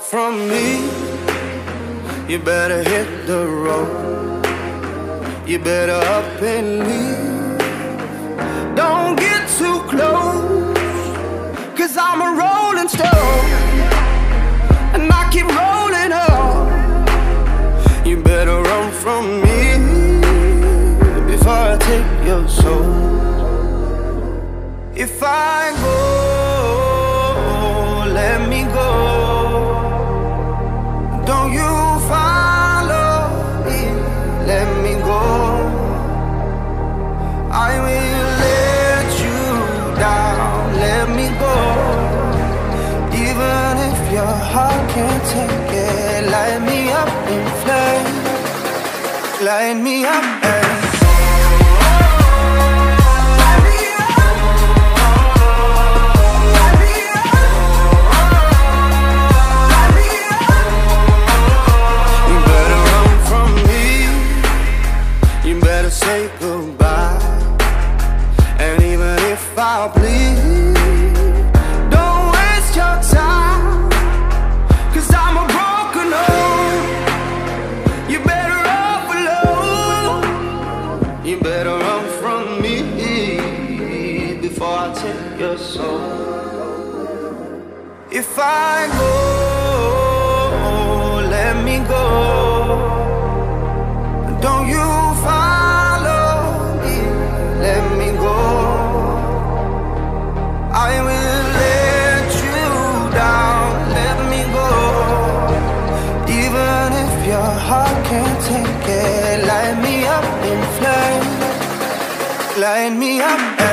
from me, you better hit the road. You better up and leave. Don't get too close, cause I'm a rolling stone. And I keep rolling up. You better run from me before I take your soul. If I go, let me go. You follow me, let me go. I will let you down, let me go. Even if your heart can't take it, light me up in flames, light me up. You better say goodbye. And even if I bleed, don't waste your time. Cause I'm a broken home. You better off alone. You better run from me before I take your soul. If I go, light me up in flames, light me up.